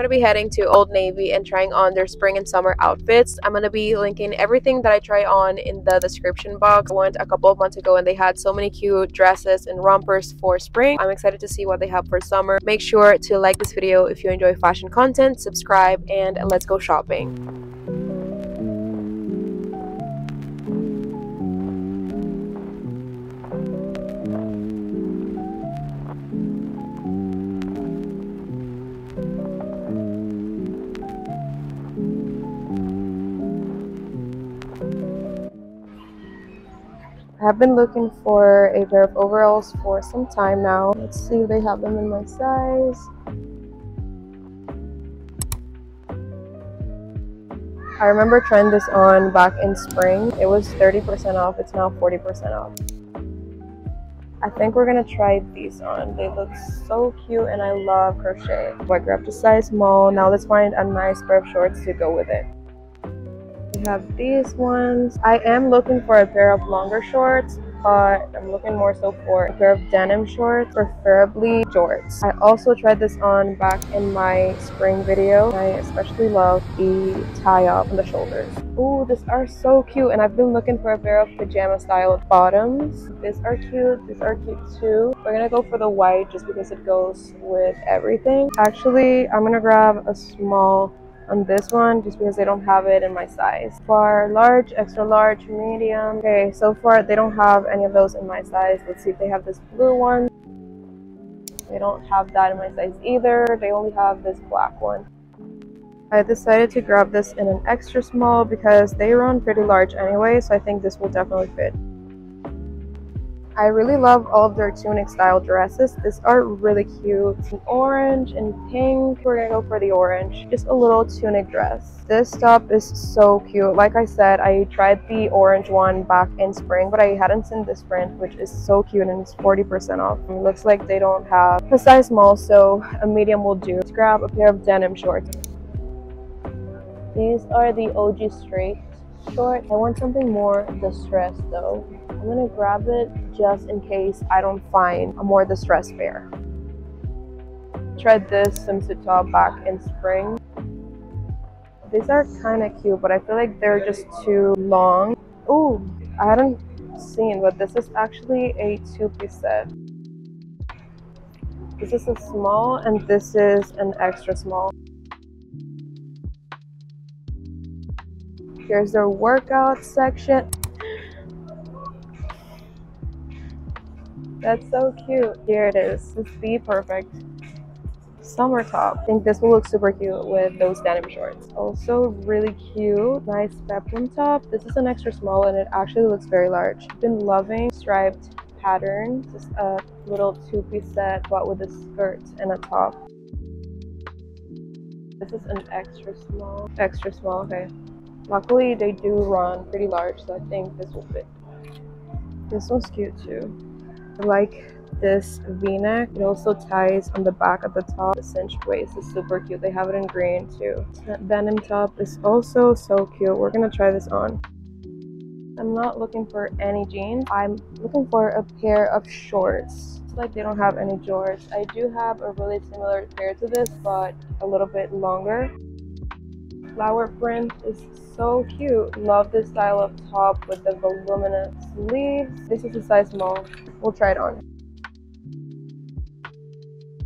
going to be heading to Old Navy and trying on their spring and summer outfits. I'm going to be linking everything that I try on in the description box. I went a couple of months ago and they had so many cute dresses and rompers for spring. I'm excited to see what they have for summer. Make sure to like this video if you enjoy fashion content, subscribe, and let's go shopping. Have been looking for a pair of overalls for some time now. Let's see if they have them in my size. I remember trying this on back in spring. It was 30% off. It's now 40% off. I think we're gonna try these on. They look so cute and I love crochet. So I grabbed a size small. Now let's find a nice pair of shorts to go with it have these ones. I am looking for a pair of longer shorts, but I'm looking more so for a pair of denim shorts, preferably jorts. I also tried this on back in my spring video. I especially love the tie up on the shoulders. Oh, these are so cute and I've been looking for a pair of pajama style bottoms. These are cute, these are cute too. We're gonna go for the white just because it goes with everything. Actually, I'm gonna grab a small on this one just because they don't have it in my size. For large, extra large, medium. Okay, so far they don't have any of those in my size. Let's see if they have this blue one. They don't have that in my size either. They only have this black one. I decided to grab this in an extra small because they run pretty large anyway, so I think this will definitely fit. I really love all of their tunic style dresses. These are really cute. In orange and pink. We're gonna go for the orange. Just a little tunic dress. This top is so cute. Like I said, I tried the orange one back in spring, but I hadn't seen this print, which is so cute and it's 40% off. It looks like they don't have a size small, so a medium will do. Let's grab a pair of denim shorts. These are the OG straight short. I want something more distressed though. I'm gonna grab it just in case I don't find a more distressed pair. Tried this swimsuit top back in spring. These are kind of cute, but I feel like they're just too long. Oh, I hadn't seen, but this is actually a two-piece set. This is a small and this is an extra small. Here's their workout section. That's so cute. Here it is. It's the perfect summer top. I think this will look super cute with those denim shorts. Also really cute, nice peplum top. This is an extra small and it actually looks very large. I've been loving striped pattern. Just a little two-piece set but with a skirt and a top. This is an extra small. Extra small, okay. Luckily, they do run pretty large, so I think this will fit. This one's cute too. Like this v-neck. It also ties on the back at the top. The cinched waist is super cute. They have it in green too. Denim top is also so cute. We're gonna try this on. I'm not looking for any jeans. I'm looking for a pair of shorts. It's like they don't have any jorts. I do have a really similar pair to this, but a little bit longer flower print is so cute. Love this style of top with the voluminous sleeves. This is a size small. We'll try it on.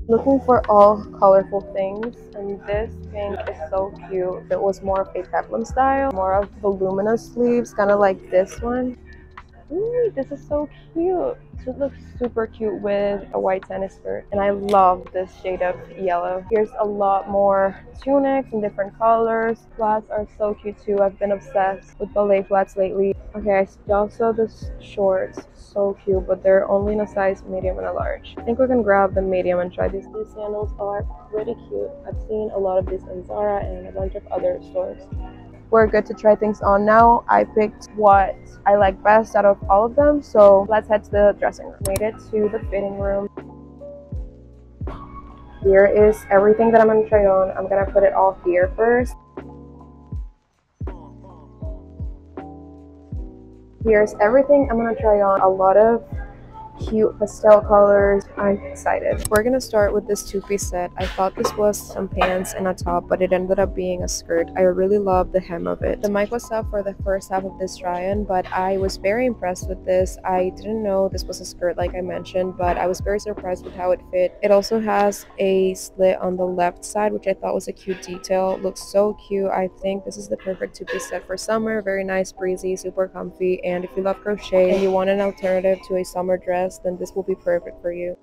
Looking for all colorful things and this pink is so cute. It was more of a peplum style, more of voluminous sleeves, kind of like this one. Ooh, this is so cute. It look super cute with a white tennis skirt. And I love this shade of yellow. Here's a lot more tunics in different colors. Flats are so cute too. I've been obsessed with ballet flats lately. Okay, I also the shorts. So cute, but they're only in a size medium and a large. I think we can grab the medium and try these. These sandals are pretty cute. I've seen a lot of these in Zara and a bunch of other stores we're good to try things on now. I picked what I like best out of all of them. So let's head to the dressing room. Made it to the fitting room. Here is everything that I'm gonna try on. I'm gonna put it all here first. Here's everything I'm gonna try on. A lot of cute pastel colors. I'm excited. We're gonna start with this two-piece set. I thought this was some pants and a top, but it ended up being a skirt. I really love the hem of it. The mic was up for the first half of this try-on, but I was very impressed with this. I didn't know this was a skirt like I mentioned, but I was very surprised with how it fit. It also has a slit on the left side, which I thought was a cute detail. Looks so cute. I think this is the perfect two-piece set for summer. Very nice, breezy, super comfy. And if you love crochet and you want an alternative to a summer dress, then this will be perfect for you.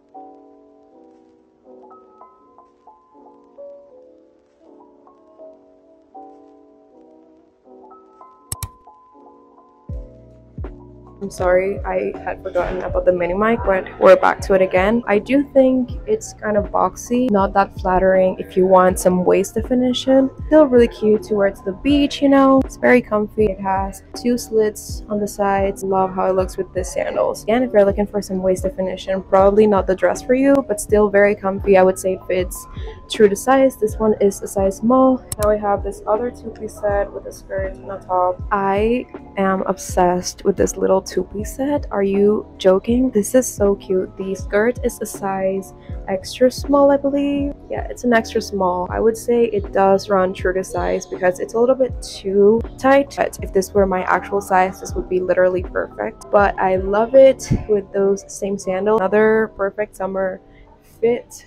I'm sorry, I had forgotten about the mini mic, but we're back to it again. I do think it's kind of boxy, not that flattering if you want some waist definition. Still really cute to wear to the beach, you know? It's very comfy. It has two slits on the sides. Love how it looks with the sandals. Again, if you're looking for some waist definition, probably not the dress for you, but still very comfy. I would say it fits true to size. This one is a size small. Now we have this other two-piece set with a skirt and a top. I am obsessed with this little two-piece set. Are you joking? This is so cute. The skirt is a size extra small, I believe. Yeah, it's an extra small. I would say it does run true to size because it's a little bit too tight. But if this were my actual size, this would be literally perfect. But I love it with those same sandals. Another perfect summer fit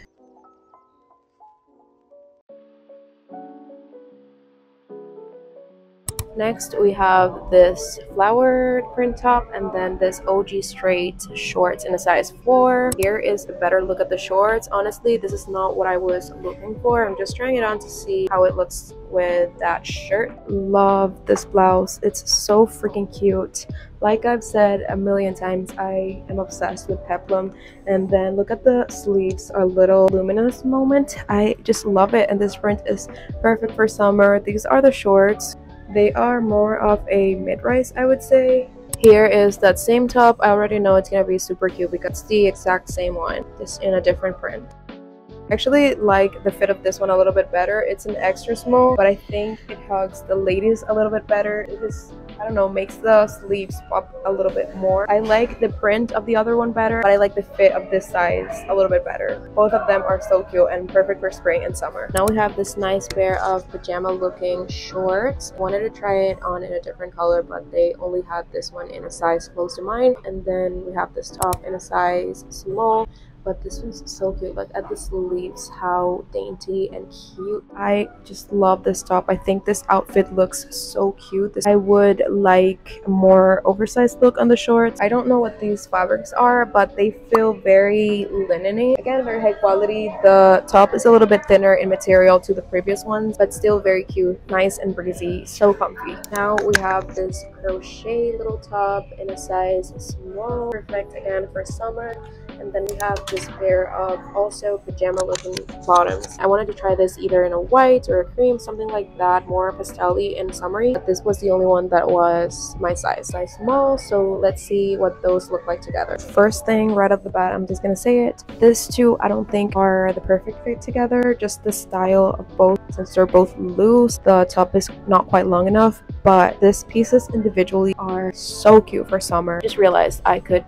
Next, we have this flowered print top and then this OG straight shorts in a size 4. Here is a better look at the shorts. Honestly, this is not what I was looking for. I'm just trying it on to see how it looks with that shirt. Love this blouse. It's so freaking cute. Like I've said a million times, I am obsessed with peplum. And then look at the sleeves, a little luminous moment. I just love it. And this print is perfect for summer. These are the shorts. They are more of a mid-rise, I would say. Here is that same top. I already know it's gonna be super cute because it's the exact same one, just in a different print. I actually like the fit of this one a little bit better. It's an extra small, but I think it hugs the ladies a little bit better. It just, I don't know, makes the sleeves pop a little bit more. I like the print of the other one better, but I like the fit of this size a little bit better. Both of them are so cute and perfect for spring and summer. Now we have this nice pair of pajama looking shorts. Wanted to try it on in a different color, but they only had this one in a size close to mine. And then we have this top in a size small but this one's so cute look at the sleeves how dainty and cute. I just love this top. I think this outfit looks so cute. This, i would like a more oversized look on the shorts. I don't know what these fabrics are but they feel very lineny. Again very high quality. The top is a little bit thinner in material to the previous ones but still very cute nice and breezy so comfy. Now we have this crochet little top in a size small. Perfect again for summer and then we have this pair of also pajama looking bottoms. I wanted to try this either in a white or a cream something like that more pastel and summery. But this was the only one that was my size. Size small so let's see what those look like together. First thing right off the bat i'm just gonna say it. This two i don't think are the perfect fit together. Just the style of both since they're both loose. The top is not quite long enough but these pieces individually are so cute for summer. Just realized i could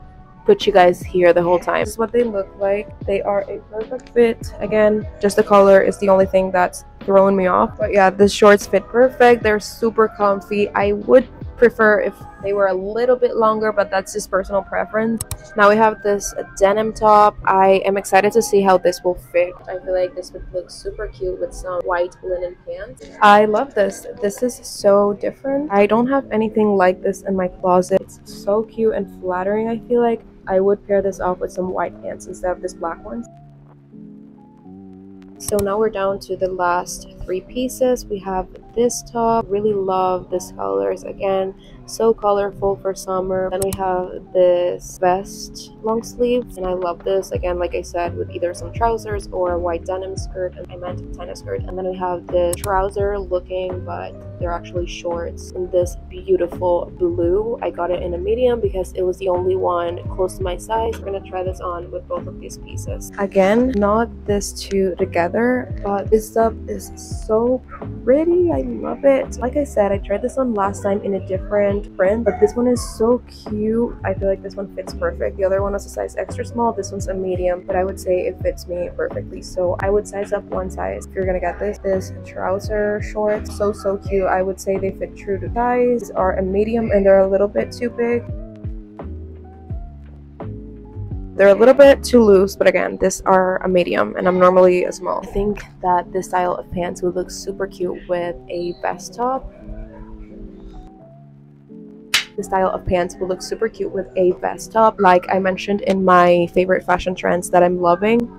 put you guys here the whole time. This is what they look like. They are a perfect fit. Again, just the color is the only thing that's throwing me off. But yeah, the shorts fit perfect. They're super comfy. I would prefer if they were a little bit longer but that's just personal preference now we have this denim top i am excited to see how this will fit i feel like this would look super cute with some white linen pants i love this this is so different i don't have anything like this in my closet it's so cute and flattering i feel like I would pair this off with some white pants instead of this black ones. So now we're down to the last three pieces. We have this top. Really love this colors. Again, so colorful for summer. Then we have this vest long sleeves and I love this again like I said with either some trousers or a white denim skirt and I meant tennis skirt and then we have the trouser looking but they're actually shorts in this beautiful blue. I got it in a medium because it was the only one close to my size. We're gonna try this on with both of these pieces. Again, not this two together but this stuff is so pretty. I love it. Like I said, I tried this on last time in a different print, but this one is so cute. I feel like this one fits perfect. The other one was a size extra small. This one's a medium, but I would say it fits me perfectly. So I would size up one size if you're gonna get this. This trouser shorts, so, so cute. I would say they fit true to size, are a medium and they're a little bit too big. They're a little bit too loose, but again, these are a medium and I'm normally a small. I think that this style of pants would look super cute with a vest top. The style of pants will look super cute with a vest top, like I mentioned in my favorite fashion trends that I'm loving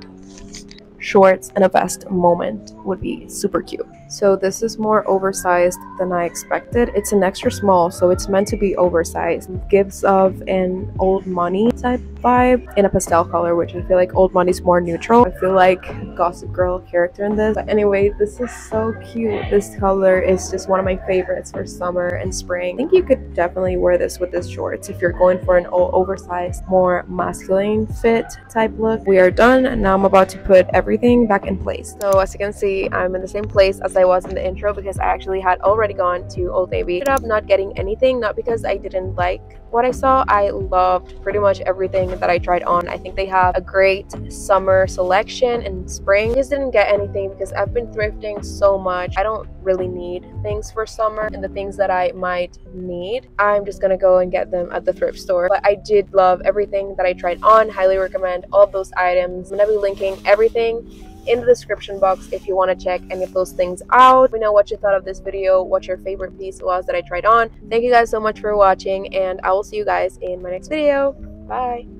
shorts, and a vest moment would be super cute. So this is more oversized than I expected. It's an extra small, so it's meant to be oversized. It gives of an old money type vibe in a pastel color, which I feel like old money's more neutral. I feel like Gossip Girl character in this. But anyway, this is so cute. This color is just one of my favorites for summer and spring. I think you could definitely wear this with this shorts if you're going for an oversized, more masculine fit type look. We are done. Now I'm about to put everything back in place. So as you can see, I'm in the same place as I was in the intro because I actually had already gone to Old Navy. Ended up not getting anything, not because I didn't like what I saw. I loved pretty much everything that I tried on. I think they have a great summer selection and spring. I just didn't get anything because I've been thrifting so much. I don't really need things for summer and the things that I might need, I'm just gonna go and get them at the thrift store. But I did love everything that I tried on. Highly recommend all those items. I'm gonna be linking everything in the description box if you want to check any of those things out. Let me know what you thought of this video, what your favorite piece was that I tried on. Thank you guys so much for watching and I will see you guys in my next video. Bye!